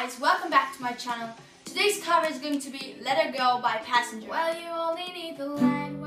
guys, welcome back to my channel. Today's cover is going to be Let Her Go by Passenger. Well, you only need the land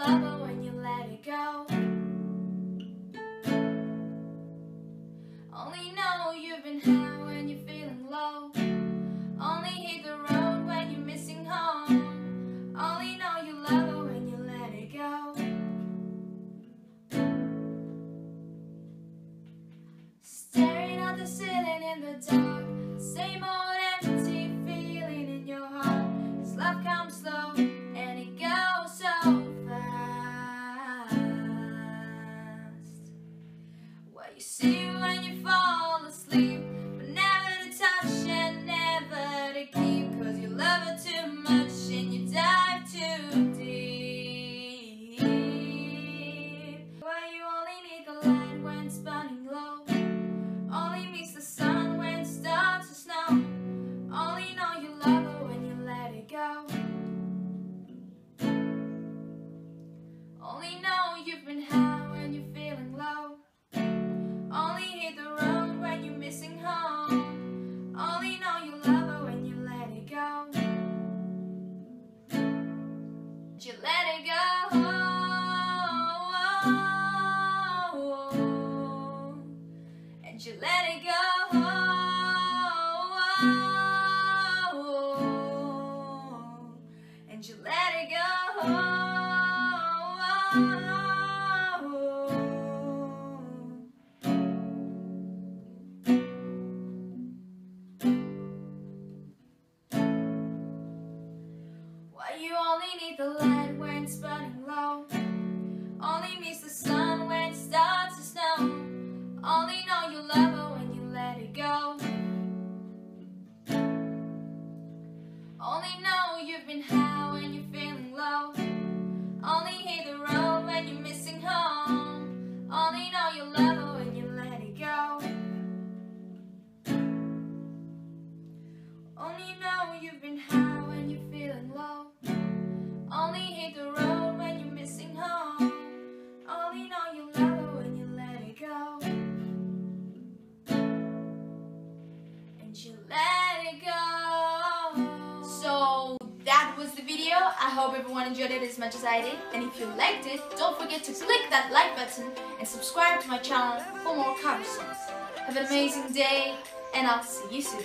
love her when you let it go. Only know you've been high when you're feeling low. Only hit the road when you're missing home. Only know you love her when you let it go. Staring at the ceiling in the dark. Same old you've high when you're feeling low. Only hit the road when you're missing home. Only know you love her when you let it go. You let it go. And you let it go. And you let it go. Need the light when it's burning low? Only miss the sun when it starts to snow. Only know you love her when you let it go. Only know you've been high when you're feeling low. Only hit the road when you're missing home. Only know you love her when you let it go. Only know you've been high go. So that was the video. I hope everyone enjoyed it as much as I did. And if you liked it, don't forget to click that like button and subscribe to my channel for more cover songs. Have an amazing day and I'll see you soon.